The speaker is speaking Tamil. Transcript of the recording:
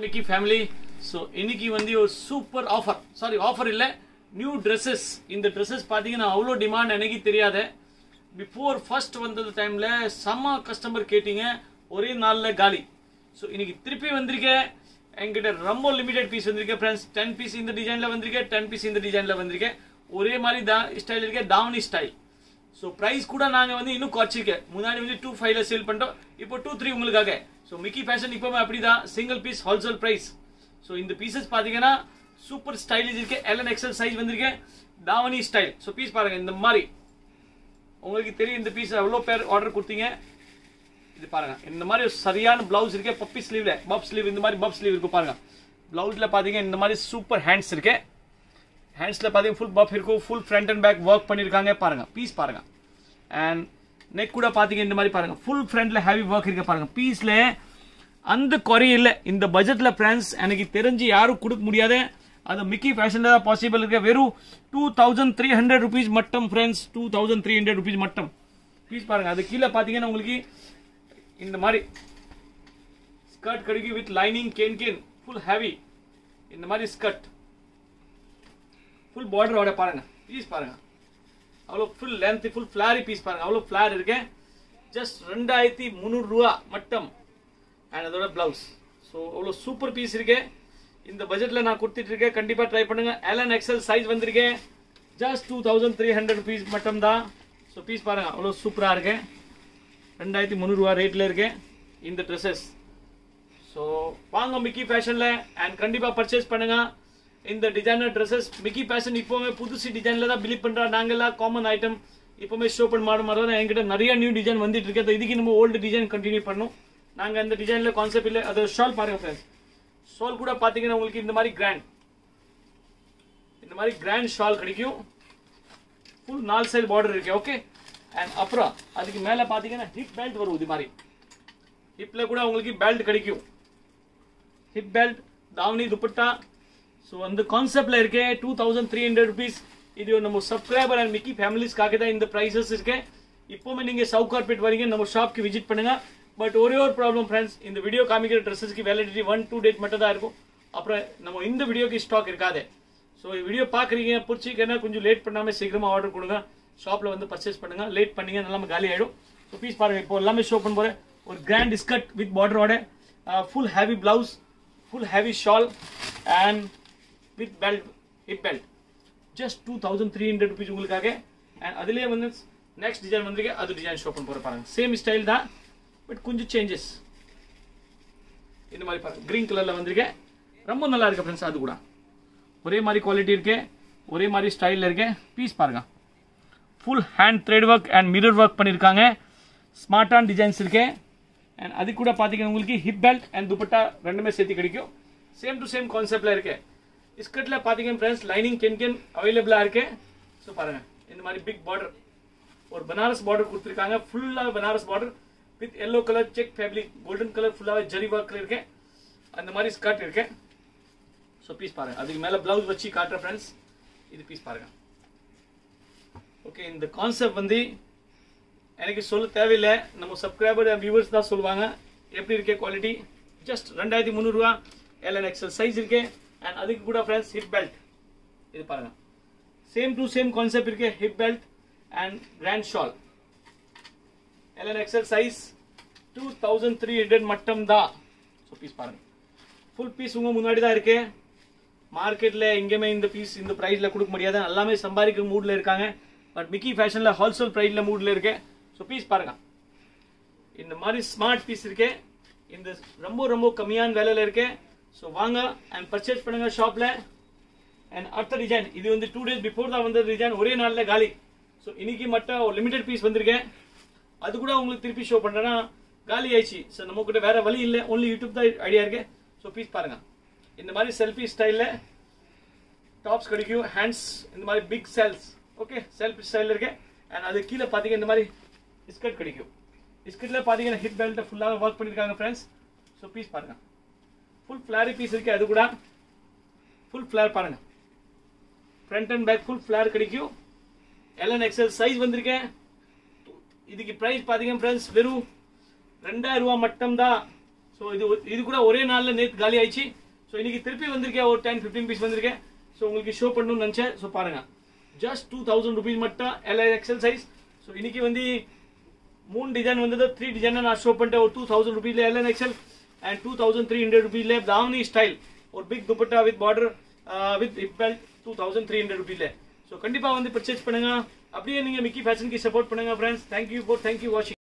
மிக்கி ஃபேமிலி ஸோ இன்னைக்கு வந்து ஒரு சூப்பர் ஆஃபர் சாரி ஆஃபர் இல்லை. நியூ ட்ரெஸ்ஸஸ் இந்த ட்ரெஸ்ஸஸ் பார்த்தீங்கன்னா அவ்வளோ டிமாண்ட் எனக்கு தெரியாத. பிஃபோர் ஃபர்ஸ்ட் வந்தது டைமில் செம்ம கஸ்டமர் கேட்டீங்க. ஒரே நாளில் காலி. ஸோ இன்னைக்கு திருப்பி வந்திருக்கேன் என்கிட்ட ரொம்ப லிமிடெட் பீஸ் வந்திருக்கேன் ஃப்ரெண்ட்ஸ் டென் பீஸ் இந்த டிசைனில் வந்திருக்கேன் டென் பீஸ் இந்த டிசைனில் வந்திருக்கேன் ஒரே மாதிரி தா ஸ்டைல் இருக்கே தாவணி ஸ்டைல் ஸோ ப்ரைஸ் கூட நாங்கள் வந்து இன்னும் குறைச்சிருக்கேன். முன்னாடி வந்து டூ ஃபைவ்ல சேல் பண்ணிட்டோம். இப்போ டூ த்ரீ உங்களுக்காக. ஸோ மிக்கி ஃபேஷன் இப்போவே அப்படிதான் single piece wholesale price so இந்த பீசஸ் பார்த்தீங்கன்னா சூப்பர் ஸ்டைலிஷ் இருக்கு எல்என் எக்ஸல் சைஸ் வந்திருக்கேன் தாவணி ஸ்டைல் ஸோ பீஸ் பாருங்க இந்த மாதிரி உங்களுக்கு தெரியும் இந்த பீஸ் எவ்வளோ பேர் ஆர்டர் கொடுத்தீங்க இது பாருங்க இந்த மாதிரி சரியான பிளவுஸ் இருக்கு பப்பி ஸ்லீவ்ல பப் ஸ்லீவ் இந்த மாதிரி பப் ஸ்லீவ் இருக்கு பாருங்க பிளவுஸ்ல பாத்தீங்க இந்த மாதிரி சூப்பர் ஹேண்ட்ஸ் இருக்கு ஹேண்ட்ஸ்ல பாத்தீங்க ஃபுல் பப் இருக்கும் full front and back work பண்ணிருக்காங்க பாருங்க பீஸ் பாருங்க அண்ட் நெக் கூட பார்த்தீங்க இந்த மாதிரி பாருங்க. ஃபுல் ஃப்ரண்ட்ல ஹேவி ஒர்க் இருக்க பாருங்க. பீஸ்ல அந்த குறை இல்லை. இந்த பட்ஜெட்ல ஃப்ரெண்ட்ஸ் எனக்கு தெரிஞ்சு யாரும் கொடுக்க முடியாது அது மிக்கி ஃபேஷன்ல தான் பாசிபிள் இருக்கு. வெறும் two thousand three hundred rupees மட்டும் friends two thousand three hundred rupees மட்டும். பீஸ் பாருங்க. அது கீழே பாத்தீங்கன்னா உங்களுக்கு இந்த மாதிரி ஸ்கர்ட் கிடைக்கும் with lining can can full heavy இந்த மாதிரி ஸ்கர்ட் ஃபுல் பார்டரோட பாருங்க. பீஸ் பாருங்க. அவ்வளோ full length full flary piece பாருங்கள் அவ்வளோ ஃப்ளார் இருக்கேன். ஜஸ்ட் ரெண்டாயிரத்தி முந்நூறுரூவா மட்டம் மட்டும். அண்ட் அதோட ப்ளவுஸ் ஸோ அவ்வளோ சூப்பர் பீஸ் இருக்கேன் இந்த பட்ஜெட்டில் நான் கொடுத்துட்ருக்கேன் கண்டிப்பாக ட்ரை பண்ணுங்கள் எல்என் எக்ஸல் சைஸ் வந்திருக்கேன். Just two thousand three hundred piece மட்டும் தான் ஸோ பீஸ் பாருங்கள் அவ்வளோ சூப்பராக இருக்கேன். ரெண்டாயிரத்தி முந்நூறுரூவா ரேட்டில் இருக்கேன். இந்த ட்ரெஸ்ஸஸ் ஸோ வாங்க மிக்கி ஃபேஷனில் அண்ட் கண்டிப்பாக பர்ச்சேஸ் பண்ணுங்கள் இந்த டிசைனர் ட்ரெஸ்ஸஸ் மிக்கி ஃபேஷன் இப்போவுமே புதுசு டிசைனில் தான் பிலீவ் பண்ணுறா நாங்கள்லாம் காமன் ஐட்டம் இப்போவுமே ஷோ பண்ண மாட மாதிரி தான் என்கிட்ட நிறைய நியூ டிசைன் வந்துட்டு இருக்கு அது இதுக்கு நம்ம ஓல்டு டிசைன் கண்டினியூ பண்ணணும் நாங்கள் அந்த டிசைனில் கான்செப்ட் இல்லை அது ஷால் பாருங்க ஃப்ரெண்ட்ஸ் ஷால் கூட பார்த்தீங்கன்னா உங்களுக்கு இந்த மாதிரி கிராண்ட் இந்த மாதிரி கிராண்ட் ஷால் கிடைக்கும் ஃபுல் நாலு சைடு பார்டர் இருக்கு ஓகே அண்ட் அப்புறம் அதுக்கு மேலே பார்த்தீங்கன்னா ஹிப் பெல்ட் வரும் இது மாதிரி ஹிப்பில் கூட உங்களுக்கு பெல்ட் கிடைக்கும் ஹிப் பெல்ட் தாவணி துப்பட்டா ஸோ அந்த கான்செப்ட்ல இருக்கேன் two thousand three hundred rupees இது நம்ம சப்ஸ்கிரைபர் அண்ட் மிக்கி ஃபேமிலிஸ்க்காக தான் இந்த ப்ரைஸஸ் இருக்கு இப்போவுமே நீங்கள் சவுக் கார்பெட் வரீங்க நம்ம ஷாப்க்கு விசிட் பண்ணுங்க பட் ஒரே ஒரு ப்ராப்ளம் ஃப்ரெண்ட்ஸ் இந்த வீடியோ காமிக்கிற ட்ரெஸ்ஸஸ்க்கு வேலிடிட்டி ஒன் டூ டேட் மட்டும் தான் இருக்கும் அப்புறம் நம்ம இந்த வீடியோக்கு ஸ்டாக் இருக்காது ஸோ வீடியோ பார்க்குறீங்க பிடிச்சிக்கன்னா கொஞ்சம் லேட் பண்ணாமல் சீக்கிரமாக ஆர்டர் கொடுங்க ஷாப்பில் வந்து பர்ச்சேஸ் பண்ணுங்க லேட் பண்ணீங்க நல்லா காலி ஆகிடும் ஸோ பீஸ் பாருங்க இப்போ எல்லாமே ஷோ பண்ண போகிறேன் ஒரு grand skirt with பார்டரோட full heavy blouse full heavy shawl and with belt hip belt just two thousand three hundred rupees உங்களுக்காக. அண்ட் அதுலேயே வந்து நெக்ஸ்ட் டிசைன் வந்திருக்கு அது டிசைன் ஷோ பண்ண போகிற பாருங்க. சேம் ஸ்டைல் தான் பட் கொஞ்சம் சேஞ்சஸ் இந்த மாதிரி பாருங்க கிரீன் கலரில் வந்திருக்கேன் ரொம்ப நல்லா இருக்குது ஃப்ரெண்ட்ஸ் அது கூட. ஒரே மாதிரி குவாலிட்டி இருக்கு ஒரே மாதிரி ஸ்டைலில் இருக்கு. பீஸ் பாருங்க. Full hand thread work and mirror work பண்ணியிருக்காங்க ஸ்மார்ட்டான டிசைன்ஸ் இருக்கு. அண்ட் அது கூட பார்த்தீங்கன்னா உங்களுக்கு ஹிப் பெல்ட் அண்ட் துப்பட்டா ரெண்டுமே சேர்த்து கிடைக்கும். சேம் டு சேம் கான்செப்டில் இருக்கேன் ஸ்கர்ட்டில் பார்த்தீங்கன்னா ஃப்ரெண்ட்ஸ் லைனிங் கென் கென் அவைலபிளாக இருக்கு. ஸோ பாருங்கள் இந்த மாதிரி பிக் பார்டர் ஒரு பனாரஸ் பார்டர் கொடுத்துருக்காங்க. ஃபுல்லாக Banaras border with yellow colour check fabric golden colour ஃபுல்லாகவே ஜரி ஒர்க்கில் இருக்கேன் அந்த மாதிரி ஸ்கர்ட் இருக்கேன் ஸோ பீஸ் பாருங்கள் அதுக்கு மேலே ப்ளவுஸ் வச்சு காட்டுற ஃப்ரெண்ட்ஸ் இது பீஸ் பாருங்கள் ஓகே இந்த கான்செப்ட் வந்து எனக்கு சொல்ல தேவையில்லை. நம்ம சப்ஸ்கிரைபர் வியூவர்ஸ் தான் சொல்லுவாங்க. எப்படி இருக்கே குவாலிட்டி ஜஸ்ட் ரெண்டாயிரத்தி முந்நூறுரூவா எல்என் எக்ஸல் சைஸ் இருக்கு. அண்ட் அதுக்கு கூட ஃப்ரெண்ட்ஸ் ஹிப் பெல்ட் இது பாருங்கள் சேம் டு சேம் கான்செப்ட் இருக்கு hip belt and grand shawl L and XL size two thousand three hundred மட்டும் தான் ஸோ பீஸ் பாருங்கள் ஃபுல் பீஸ் உங்க முன்னாடி தான் இருக்கு. மார்க்கெட்டில் எங்கேயுமே இந்த பீஸ் இந்த ப்ரைஸில் கொடுக்க முடியாது. எல்லாமே சம்பாதிக்கிற மூடில் இருக்காங்க. பட் மிக்கி ஃபேஷனில் ஹோல்சேல் ப்ரைஸில் மூடில் இருக்கு. ஸோ பீஸ் பாருங்க. இந்த மாதிரி ஸ்மார்ட் பீஸ் இருக்கு. இந்த ரொம்ப ரொம்ப கம்மியான வேலையில் இருக்கு. ஸோ வாங்க அண்ட் பர்ச்சேஸ் பண்ணுங்க ஷாப்ல அண்ட் அடுத்த டிசைன் இது வந்து டூ டேஸ் பிஃபோர் தான் வந்த டிசைன் ஒரே நாளில் காலி. ஸோ இன்னைக்கு மட்டும் லிமிடெட் பீஸ் வந்திருக்கேன். அது கூட உங்களுக்கு திருப்பி ஷோ பண்ணுறேன்னா காலி ஆயிடுச்சு. ஸோ நம்ம கிட்ட வேற வழி இல்லை. ஒன்லி யூடியூப் தான் ஐடியா இருக்கு. ஸோ பீஸ் பாருங்க. இந்த மாதிரி செல்ஃபி ஸ்டைலில் டாப்ஸ் கிடைக்கும். ஹேண்ட்ஸ் இந்த மாதிரி பிக் செல்ஸ் ஓகே செல்ஃபி ஸ்டைலில் இருக்கு. அண்ட் அது கீழே பார்த்தீங்க இந்த மாதிரி பிஸ்கட் கிடைக்கும். பிஸ்கட்டில் பார்த்தீங்கன்னா ஹிட் பெல்ட்டை ஃபுல்லாக ஒர்க் பண்ணியிருக்காங்க ஃப்ரெண்ட்ஸ் ஸோ பீஸ் பாருங்கள் ஃபுல் ஃப்ளாரி பீஸ் இருக்கு அது கூட. ஃபுல் ஃப்ளேர் பாருங்க. Front and back full flare கிடைக்கும். எல்என் எக்ஸல் சைஸ் வந்திருக்கேன் இதுக்கு ப்ரைஸ் பார்த்தீங்கன்னா ஃப்ரெண்ட்ஸ் வெறும் ரெண்டாயிரம் ரூபா மட்டும்தான். ஸோ ஸோ இது இது கூட ஒரே நாளில் நேற்று காலி ஆயிடுச்சு. ஸோ இன்னைக்கு திருப்பி வந்திருக்கேன் ஒரு டென் ஃபிஃப்டீன் பீஸ் வந்திருக்கேன் ஸோ உங்களுக்கு ஷோ பண்ணணும்னு நினச்சேன். ஸோ பாருங்க. ஜஸ்ட் டூ தௌசண்ட் ருபீஸ் மட்டும் எல்ஐ எக்ஸல் சைஸ் ஸோ இன்னைக்கு வந்து மூணு டிசைன் வந்தது த்ரீ டிசைன் நான் ஷோ பண்ணிட்டேன். ஒரு டூ தௌசண்ட் ருபீஸில் L and XL and two thousand three hundred ருபீஸ்ல தாவனி ஸ்டைல் ஒரு big dupatta with border with hip belt two thousand three hundred ருபீஸ்ல so கண்டிப்பா வந்து பர்ச்சேஸ் பண்ணுங்க. அப்படியே நீங்க மிக்கி ஃபேஷனுக்கு சப்போர்ட் பண்ணுங்க friends thank you for thank you வாட்சிங்